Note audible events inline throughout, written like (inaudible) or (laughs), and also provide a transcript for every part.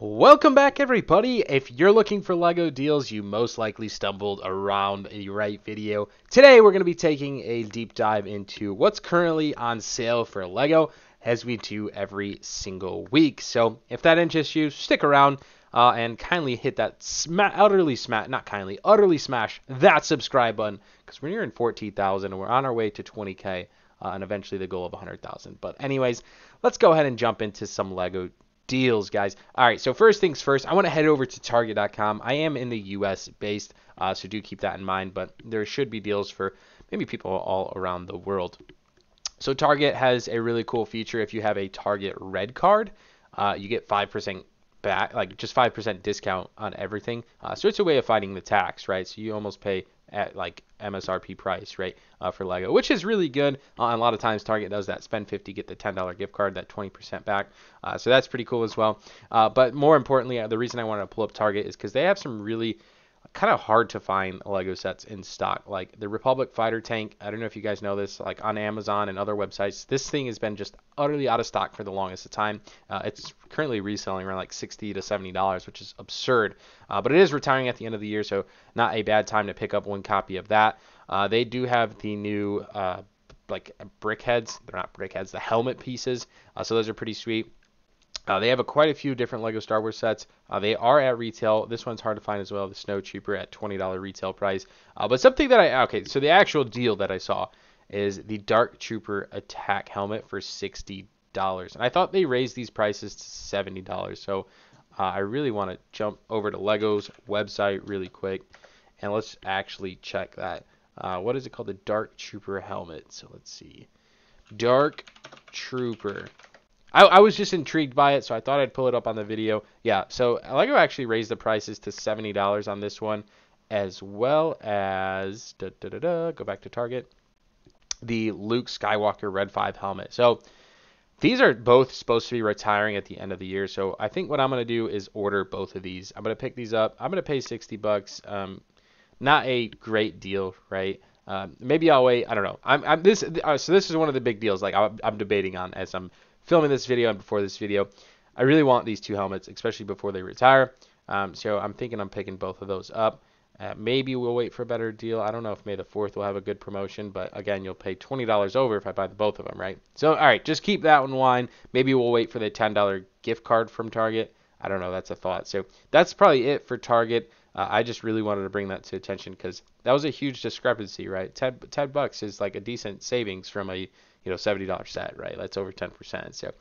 Welcome back, everybody. If you're looking for LEGO deals, you most likely stumbled around the right video. Today, we're going to be taking a deep dive into what's currently on sale for LEGO, as we do every single week. So, if that interests you, stick around uh, and kindly hit that sma- utterly smash, not kindly, utterly smash that subscribe button because we're nearing 14,000 and we're on our way to 20k. Uh, and eventually the goal of 100,000. But anyways, let's go ahead and jump into some Lego deals, guys. All right, so first things first, I want to head over to Target.com. I am in the U.S. based, uh, so do keep that in mind. But there should be deals for maybe people all around the world. So Target has a really cool feature. If you have a Target Red card, uh, you get five percent back, like just five percent discount on everything. Uh, so it's a way of fighting the tax, right? So you almost pay at like MSRP price, right, uh, for Lego, which is really good. Uh, a lot of times Target does that: spend 50, get the $10 gift card, that 20% back. Uh, so that's pretty cool as well. Uh, but more importantly, uh, the reason I wanted to pull up Target is because they have some really kind of hard to find Lego sets in stock. Like the Republic Fighter Tank, I don't know if you guys know this, like on Amazon and other websites, this thing has been just utterly out of stock for the longest of time. Uh, it's currently reselling around like 60 to 70 dollars, which is absurd. Uh, but it is retiring at the end of the year, so not a bad time to pick up one copy of that. Uh, they do have the new uh, like brick heads. They're not brick heads, the helmet pieces. Uh, so those are pretty sweet. Uh, they have a, quite a few different Lego Star Wars sets. Uh, they are at retail. This one's hard to find as well. The Snow Trooper at $20 retail price. Uh, but something that I okay, so the actual deal that I saw is the Dark Trooper attack helmet for $60. And I thought they raised these prices to $70. So uh, I really want to jump over to Lego's website really quick and let's actually check that. Uh, what is it called? The Dark Trooper helmet. So let's see. Dark Trooper. I, I, was just intrigued by it, so I thought I'd pull it up on the video. Yeah, so Lego actually raised the prices to $70 on this one, as well as, da, da, da, go back to Target, the Luke Skywalker Red 5 helmet. So these are both supposed to be retiring at the end of the year, so I think what I'm going to do is order both of these. I'm going to pick these up. I'm going to pay 60 bucks. Um, not a great deal, right? Um, maybe I'll wait. I don't know. I'm, I'm this. Uh, so this is one of the big deals. Like I'm, I'm debating on as I'm filming this video and before this video. I really want these two helmets, especially before they retire. Um, so I'm thinking I'm picking both of those up. Uh, maybe we'll wait for a better deal. I don't know if May the 4th will have a good promotion, but again, you'll pay $20 over if I buy the both of them, right? So, all right, just keep that one in mind. Maybe we'll wait for the $10 gift card from Target. I don't know. That's a thought. So that's probably it for Target. Uh, I just really wanted to bring that to attention because that was a huge discrepancy, right? 10, 10 bucks is like a decent savings from a you know seventy dollar set, right? That's over ten percent. So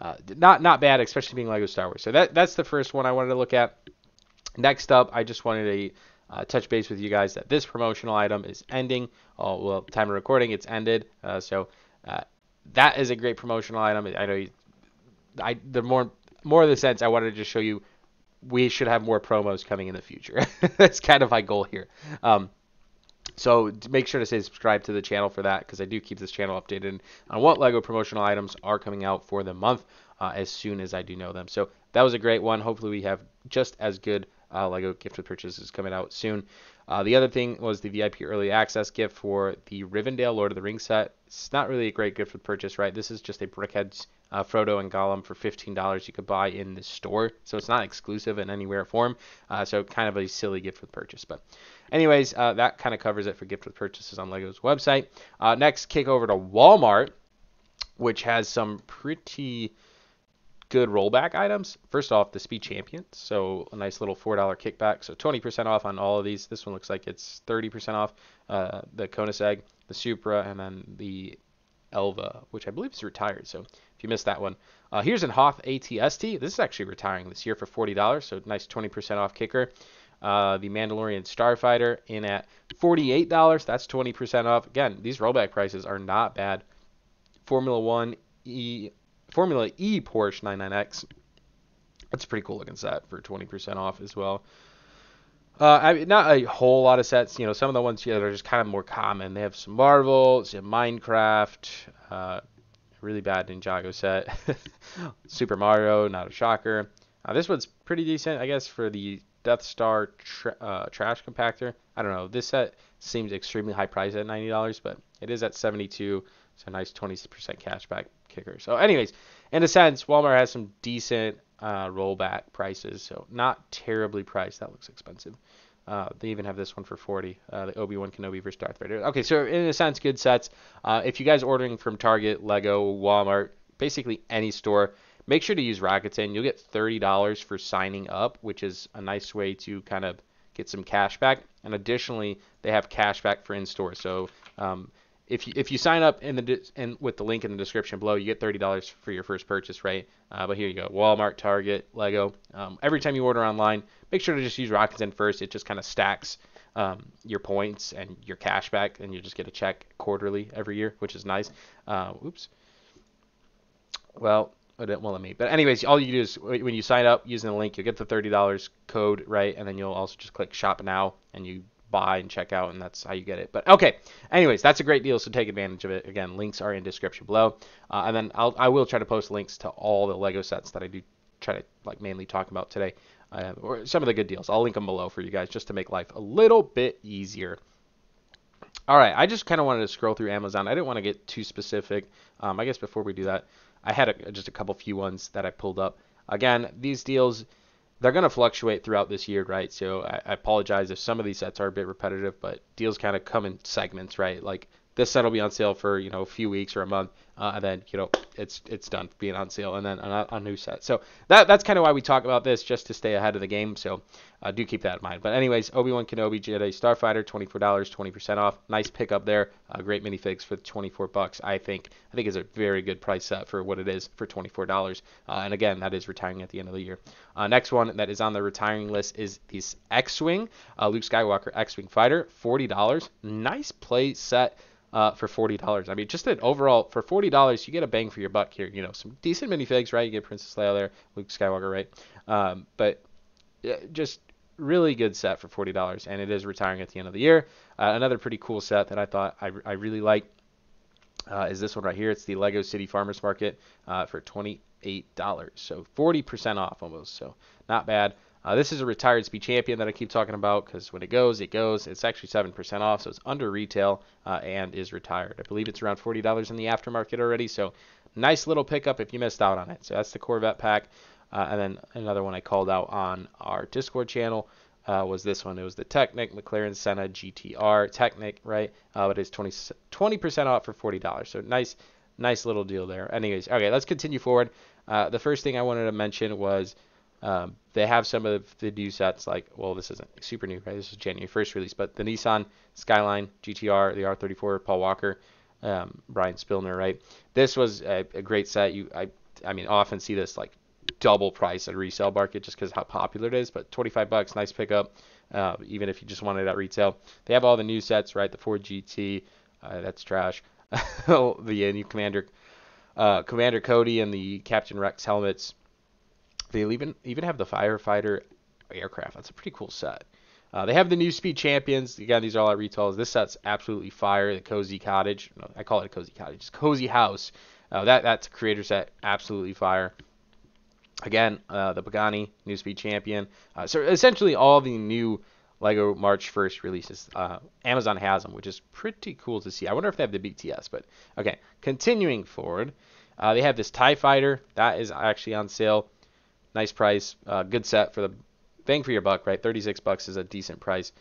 uh, not not bad, especially being Lego Star Wars. So that that's the first one I wanted to look at. Next up, I just wanted to uh, touch base with you guys that this promotional item is ending. Oh well, time of recording, it's ended. Uh, so uh, that is a great promotional item. I know you, I the more more of the sense I wanted to just show you we should have more promos coming in the future. (laughs) That's kind of my goal here. Um, so make sure to say subscribe to the channel for that because I do keep this channel updated on what LEGO promotional items are coming out for the month uh, as soon as I do know them. So that was a great one. Hopefully we have just as good uh, LEGO gift with purchases coming out soon. Uh, the other thing was the VIP early access gift for the Rivendell Lord of the Rings set. It's not really a great gift with purchase, right? This is just a Brickheads uh, Frodo and Gollum for $15 you could buy in the store. So it's not exclusive in any rare form. Uh, so kind of a silly gift with purchase. But anyways, uh, that kind of covers it for gift with purchases on Lego's website. Uh, next, kick over to Walmart, which has some pretty good rollback items. First off, the Speed Champion. So a nice little $4 kickback. So 20% off on all of these. This one looks like it's 30% off. Uh, the Koenigsegg, the Supra, and then the Elva, which I believe is retired. So if you missed that one, uh, here's an Hoth ATST. This is actually retiring this year for $40. So nice 20% off kicker. Uh, the Mandalorian Starfighter in at $48. That's 20% off. Again, these rollback prices are not bad. Formula One E Formula E Porsche 99X. That's a pretty cool looking set for 20% off as well. Uh, I mean, not a whole lot of sets. You know, some of the ones here that are just kind of more common. They have some Marvel, some Minecraft, uh, really bad Ninjago set, (laughs) Super Mario, not a shocker. Uh, this one's pretty decent, I guess, for the Death Star tra- uh, trash compactor. I don't know. This set seems extremely high price at $90, but it is at 72 so nice 20% cashback kicker. So, anyways, in a sense, Walmart has some decent uh, rollback prices, so not terribly priced. That looks expensive. Uh, they even have this one for 40, uh, the Obi-Wan Kenobi versus Darth Vader. Okay, so in a sense, good sets. Uh, if you guys are ordering from Target, Lego, Walmart, basically any store, make sure to use Rakuten. You'll get $30 for signing up, which is a nice way to kind of get some cash back. And additionally, they have cash back for in-store. So um, if you, if you sign up in the in, with the link in the description below, you get thirty dollars for your first purchase, right? Uh, but here you go, Walmart, Target, Lego. Um, every time you order online, make sure to just use Rakuten first. It just kind of stacks um, your points and your cash back, and you just get a check quarterly every year, which is nice. Uh, oops. Well, it didn't let me. But anyways, all you do is when you sign up using the link, you'll get the thirty dollars code, right? And then you'll also just click shop now, and you buy and check out, and that's how you get it. But okay, anyways, that's a great deal, so take advantage of it. Again, links are in description below, uh, and then I'll I will try to post links to all the Lego sets that I do try to like mainly talk about today, uh, or some of the good deals. I'll link them below for you guys just to make life a little bit easier. All right, I just kind of wanted to scroll through Amazon. I didn't want to get too specific. Um, I guess before we do that, I had a, just a couple few ones that I pulled up. Again, these deals they're going to fluctuate throughout this year, right? So I, I, apologize if some of these sets are a bit repetitive, but deals kind of come in segments, right? Like this set will be on sale for you know a few weeks or a month, uh, and then you know it's it's done being on sale, and then a, a new set. So that that's kind of why we talk about this, just to stay ahead of the game. So uh, do keep that in mind. But anyways, Obi-Wan Kenobi Jedi Starfighter, $24, 20% off. Nice pickup there. Uh, great minifigs for 24 bucks. I think I think is a very good price set for what it is for $24. Uh, and again, that is retiring at the end of the year. Uh, next one that is on the retiring list is this X-wing, uh, Luke Skywalker X-wing fighter, $40. Nice play set uh, for forty dollars. I mean, just an overall for forty dollars, you get a bang for your buck here. You know, some decent minifigs, right? You get Princess Leia there, Luke Skywalker, right? Um, but just really good set for forty dollars, and it is retiring at the end of the year. Uh, another pretty cool set that I thought I, I really like uh, is this one right here. It's the Lego City Farmers Market uh, for twenty eight dollars, so forty percent off almost. So not bad. Uh, this is a retired speed champion that I keep talking about because when it goes, it goes. It's actually 7% off, so it's under retail uh, and is retired. I believe it's around $40 in the aftermarket already, so nice little pickup if you missed out on it. So that's the Corvette pack. Uh, and then another one I called out on our Discord channel uh, was this one. It was the Technic McLaren Senna GTR Technic, right? Uh, but it's 20 percent off for $40. So nice, nice little deal there. Anyways, okay, let's continue forward. Uh, the first thing I wanted to mention was um, they have some of the new sets, like, well, this isn't super new, right? This is January 1st release, but the Nissan Skyline GTR, the R34, Paul Walker, um, Brian Spillner, right? This was a, a, great set. You, I, I mean, often see this like double price at resale market just because how popular it is. But 25 bucks, nice pickup. Uh, even if you just want it at retail, they have all the new sets, right? The Ford GT, uh, that's trash. (laughs) the uh, new Commander, uh, Commander Cody and the Captain Rex helmets. They even even have the firefighter aircraft. That's a pretty cool set. Uh, they have the new Speed Champions. Again, these are all at retail. This set's absolutely fire. The Cozy Cottage. No, I call it a Cozy Cottage. It's Cozy House. Uh, that that's a creator set. Absolutely fire. Again, uh, the Pagani New Speed Champion. Uh, so essentially, all the new Lego March 1st releases. Uh, Amazon has them, which is pretty cool to see. I wonder if they have the BTS. But okay, continuing forward, uh, they have this Tie Fighter that is actually on sale nice price, uh, good set for the bang for your buck, right? 36 bucks is a decent price.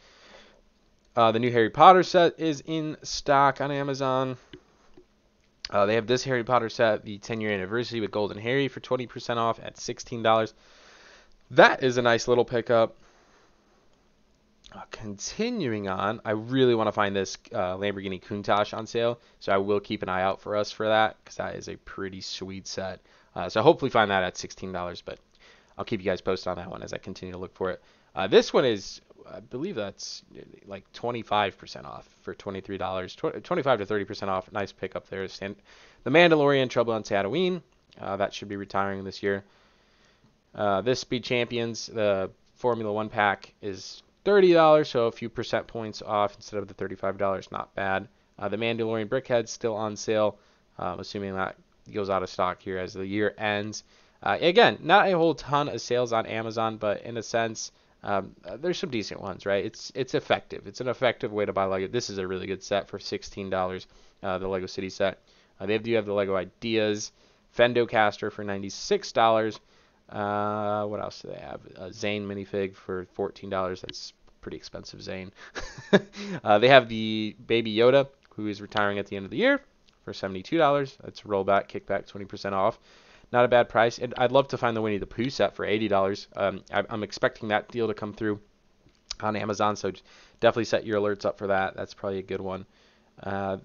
Uh, the new Harry Potter set is in stock on Amazon. Uh, they have this Harry Potter set, the 10 year anniversary with Golden Harry for 20% off at $16. That is a nice little pickup. Uh, continuing on, I really want to find this uh, Lamborghini Countach on sale, so I will keep an eye out for us for that because that is a pretty sweet set. Uh, so hopefully find that at $16, but I'll keep you guys posted on that one as I continue to look for it. Uh, this one is, I believe that's like 25% off for $23. 25 to 30% off. Nice pickup there. The Mandalorian Trouble on Tatooine. Uh, that should be retiring this year. Uh, this Speed Champions, the Formula One pack is $30, so a few percent points off instead of the $35. Not bad. Uh, the Mandalorian Brickhead still on sale. I'm assuming that goes out of stock here as the year ends. Uh, again, not a whole ton of sales on Amazon, but in a sense, um, there's some decent ones, right? It's it's effective. It's an effective way to buy Lego. This is a really good set for $16, uh, the Lego City set. Uh, they do have the Lego Ideas Fender Caster for $96. Uh, what else do they have? A Zane minifig for $14. That's pretty expensive Zane. (laughs) uh, they have the Baby Yoda, who is retiring at the end of the year for $72. That's rollback, kickback, 20% off. Not a bad price. And I'd love to find the Winnie the Pooh set for $80. Um, I'm expecting that deal to come through on Amazon, so definitely set your alerts up for that. That's probably a good one. Uh,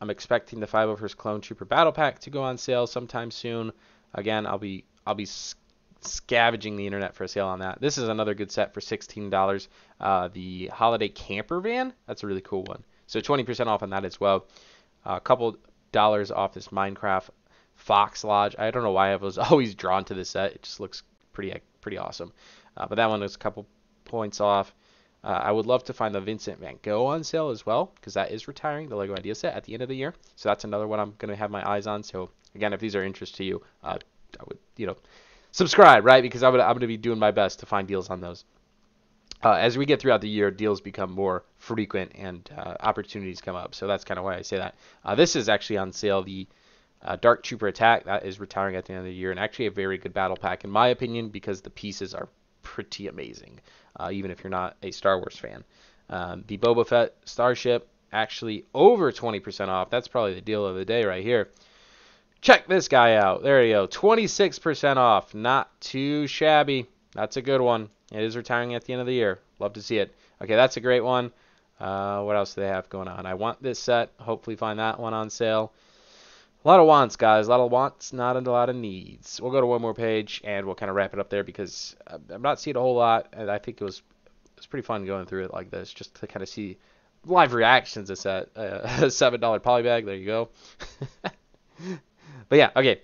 I'm expecting the 501st Clone Trooper Battle Pack to go on sale sometime soon. Again, I'll be I'll be scavenging the internet for a sale on that. This is another good set for $16. Uh, the Holiday Camper Van, that's a really cool one. So 20% off on that as well. Uh, a couple dollars off this Minecraft Fox Lodge. I don't know why I was (laughs) always drawn to this set. It just looks pretty pretty awesome. Uh, but that one was a couple points off. Uh, I would love to find the Vincent Van Gogh on sale as well because that is retiring the Lego Idea set at the end of the year. So that's another one I'm going to have my eyes on. So again, if these are interest to you, uh, I would you know subscribe right because I'm gonna, I'm going to be doing my best to find deals on those. Uh, as we get throughout the year, deals become more frequent and uh, opportunities come up. So that's kind of why I say that. Uh, this is actually on sale. The uh, Dark Trooper Attack that is retiring at the end of the year, and actually a very good battle pack in my opinion because the pieces are pretty amazing, uh, even if you're not a Star Wars fan. Um, the Boba Fett Starship actually over 20% off. That's probably the deal of the day right here. Check this guy out. There you go. 26% off. Not too shabby. That's a good one. It is retiring at the end of the year. Love to see it. Okay, that's a great one. Uh, what else do they have going on? I want this set. Hopefully find that one on sale. A lot of wants, guys. A lot of wants, not a lot of needs. We'll go to one more page and we'll kind of wrap it up there because I'm not seeing a whole lot, and I think it was it was pretty fun going through it like this just to kind of see live reactions. It's at uh, (laughs) seven dollar polybag. There you go. (laughs) but yeah, okay,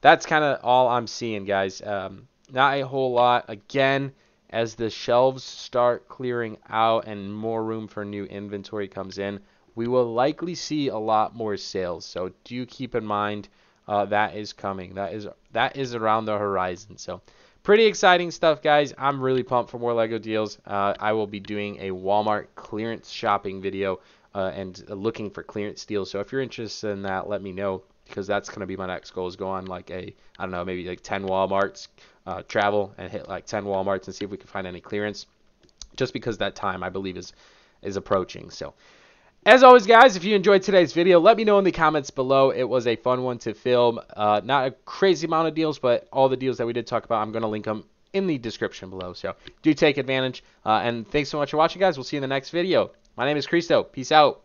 that's kind of all I'm seeing, guys. Um, not a whole lot. Again, as the shelves start clearing out and more room for new inventory comes in, we will likely see a lot more sales. So do keep in mind uh, that is coming. That is that is around the horizon. So pretty exciting stuff, guys. I'm really pumped for more Lego deals. Uh, I will be doing a Walmart clearance shopping video uh, and looking for clearance deals. So if you're interested in that, let me know because that's going to be my next goal is go on like a I don't know maybe like 10 Walmarts, uh, travel and hit like 10 Walmarts and see if we can find any clearance. Just because that time I believe is is approaching. So as always, guys, if you enjoyed today's video, let me know in the comments below. It was a fun one to film. Uh, not a crazy amount of deals, but all the deals that we did talk about, I'm going to link them in the description below. So do take advantage. Uh, and thanks so much for watching, guys. We'll see you in the next video. My name is Cristo. Peace out.